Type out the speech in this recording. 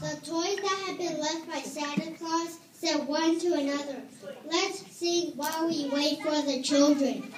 The toys that had been left by Santa Claus said one to another, Let's sing while we wait for the children.